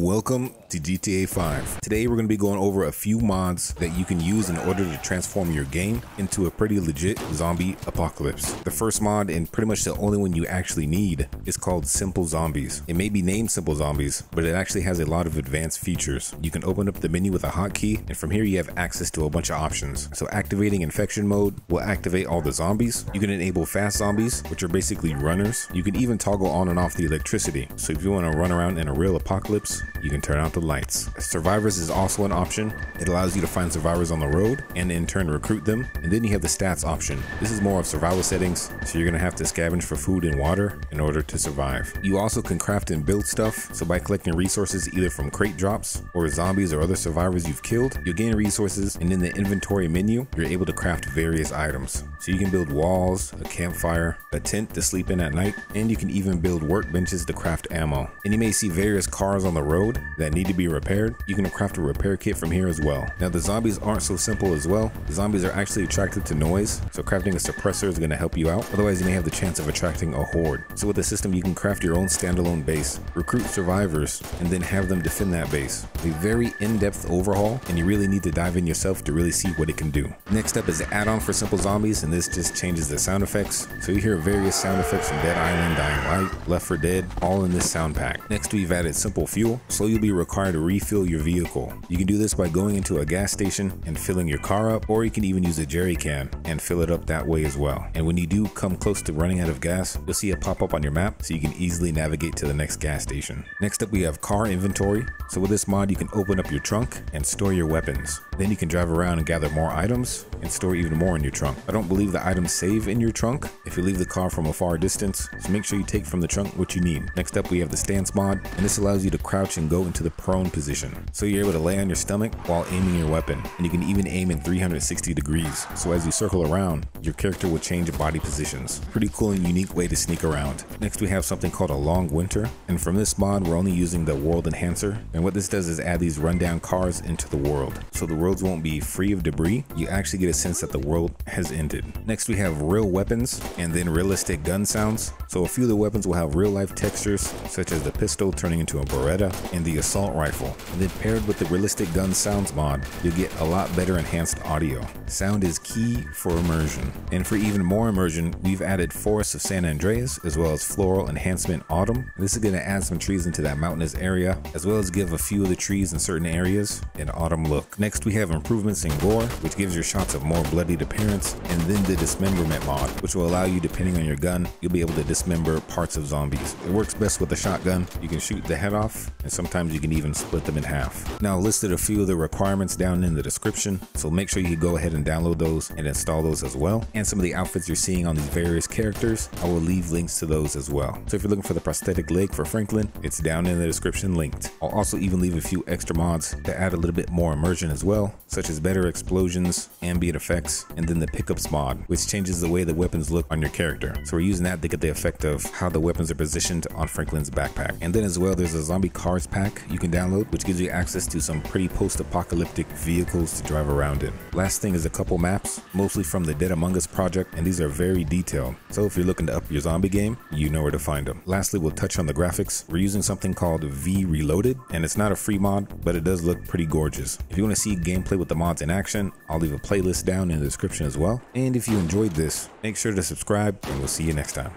Welcome to GTA 5. Today we're going to be going over a few mods that you can use in order to transform your game into a pretty legit zombie apocalypse. The first mod and pretty much the only one you actually need is called Simple Zombies. It may be named Simple Zombies, but it actually has a lot of advanced features. You can open up the menu with a hotkey and from here you have access to a bunch of options. So activating infection mode will activate all the zombies. You can enable fast zombies, which are basically runners. You can even toggle on and off the electricity. So if you want to run around in a real apocalypse, you can turn out the lights. Survivors is also an option. It allows you to find survivors on the road and in turn recruit them. And then you have the stats option. This is more of survival settings, so you're gonna have to scavenge for food and water in order to survive. You also can craft and build stuff. So by collecting resources either from crate drops or zombies or other survivors you've killed, you'll gain resources and in the inventory menu, you're able to craft various items. So you can build walls, a campfire, a tent to sleep in at night, and you can even build workbenches to craft ammo. And you may see various cars on the road that need to be repaired. You can craft a repair kit from here as well. Now the zombies aren't so simple as well. Zombies are actually attracted to noise, so crafting a suppressor is going to help you out. Otherwise you may have the chance of attracting a horde. So with the system you can craft your own standalone base, recruit survivors, and then have them defend that base. A very in-depth overhaul, and you really need to dive in yourself to really see what it can do. Next up is the add-on for Simple Zombies, and this just changes the sound effects. So you hear various sound effects from Dead Island, Dying Light, Left 4 Dead, all in this sound pack. Next we've added Simple Fuel, so you'll be required to refill your vehicle. You can do this by going into a gas station and filling your car up, or you can even use a jerry can and fill it up that way as well. And when you do come close to running out of gas, you'll see it pop up on your map so you can easily navigate to the next gas station. Next up we have car inventory. So with this mod you can open up your trunk and store your weapons. Then you can drive around and gather more items and store even more in your trunk. I don't believe the items save in your trunk if you leave the car from a far distance, so make sure you take from the trunk what you need. Next up we have the stance mod, and this allows you to crouch and go into the prone position. So you're able to lay on your stomach while aiming your weapon, and you can even aim in 360 degrees. So as you circle around, your character will change body positions. Pretty cool and unique way to sneak around. Next we have something called a long winter, and from this mod we're only using the world enhancer, and what this does is add these rundown cars into the world. So the worlds won't be free of debris, you actually get a sense that the world has ended. Next we have real weapons, and then realistic gun sounds. So a few of the weapons will have real life textures, such as the pistol turning into a Beretta, and the assault rifle. And then paired with the realistic gun sounds mod, you'll get a lot better enhanced audio. Sound is key for immersion. And for even more immersion, we've added Forests of San Andreas, as well as Floral Enhancement Autumn. This is going to add some trees into that mountainous area, as well as give a few of the trees in certain areas an autumn look. Next, we have improvements in gore, which gives your shots a more bloodied appearance, and then the dismemberment mod, which will allow you, depending on your gun, you'll be able to dismember parts of zombies. It works best with a shotgun. You can shoot the head off, and sometimes you can even split them in half. Now, I listed a few of the requirements down in the description, so make sure you go ahead and download those and install those as well. And some of the outfits you're seeing on these various characters, I will leave links to those as well. So if you're looking for the prosthetic leg for Franklin, it's down in the description linked. I'll also even leave a few extra mods to add a little bit more immersion as well, such as better explosions, ambient effects, and then the pickups mod, which changes the way the weapons look on your character. So we're using that to get the effect of how the weapons are positioned on Franklin's backpack. And then as well, there's a zombie cars pack you can download, which gives you access to some pretty post-apocalyptic vehicles to drive around in. Last thing is a couple maps, mostly from the Dead Among Us project, and these are very detailed. So if you're looking to up your zombie game, you know where to find them. Lastly, we'll touch on the graphics. We're using something called V Reloaded, and it's not a free mod, but it does look pretty gorgeous. If you want to see gameplay with the mods in action, I'll leave a playlist down in the description as well. And if you enjoyed this, make sure to subscribe, and we'll see you next time.